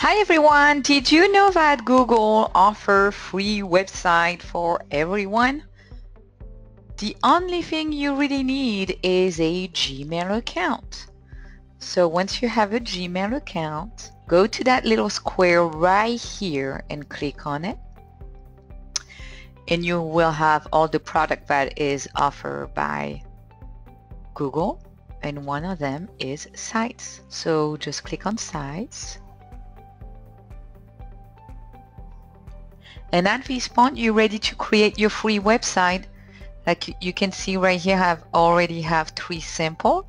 Hi everyone, did you know that Google offer free website for everyone? The only thing you really need is a Gmail account. So once you have a Gmail account, go to that little square right here and click on it. And you will have all the product that is offered by Google and one of them is sites. So just click on sites. And at this point, you're ready to create your free website. Like you can see right here, I have already have three sample.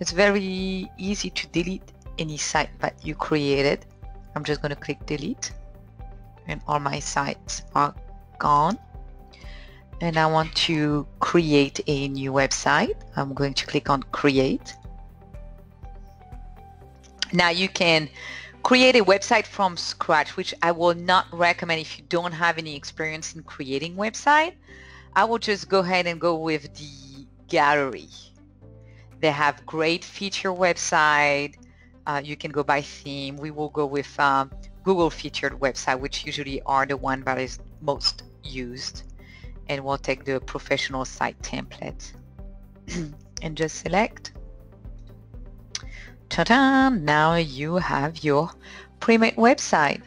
It's very easy to delete any site that you created. I'm just going to click delete and all my sites are gone and I want to create a new website. I'm going to click on create. Now you can create a website from scratch, which I will not recommend if you don't have any experience in creating website. I will just go ahead and go with the gallery. They have great feature website. Uh, you can go by theme. We will go with um, Google featured website, which usually are the one that is most used and we'll take the professional site template and just select ta-da! Now you have your pre-made website.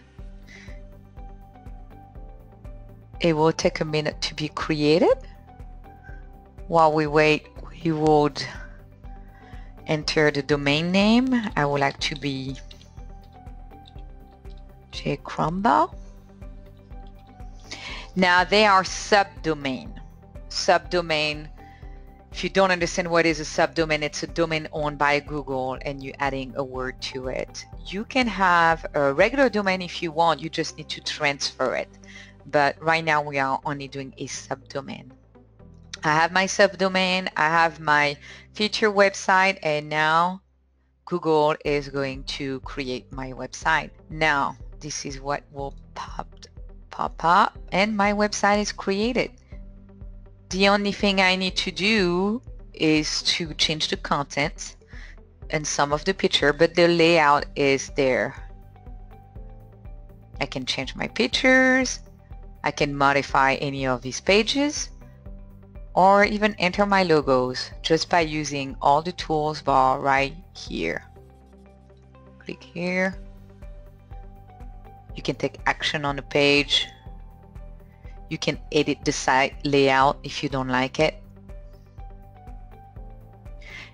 It will take a minute to be created. While we wait we would enter the domain name. I would like to be J. Crumbaugh. Now they are subdomain. Subdomain, if you don't understand what is a subdomain, it's a domain owned by Google and you're adding a word to it. You can have a regular domain if you want, you just need to transfer it. But right now we are only doing a subdomain. I have my subdomain, I have my feature website, and now Google is going to create my website. Now, this is what will pop pop up and my website is created. The only thing I need to do is to change the content and some of the picture, but the layout is there. I can change my pictures, I can modify any of these pages, or even enter my logos just by using all the tools bar right here. Click here you can take action on the page. You can edit the site layout if you don't like it.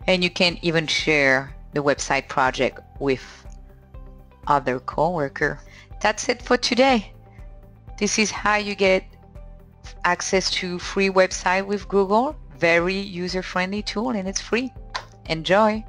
And you can even share the website project with other coworker. That's it for today. This is how you get access to free website with Google. Very user-friendly tool and it's free. Enjoy!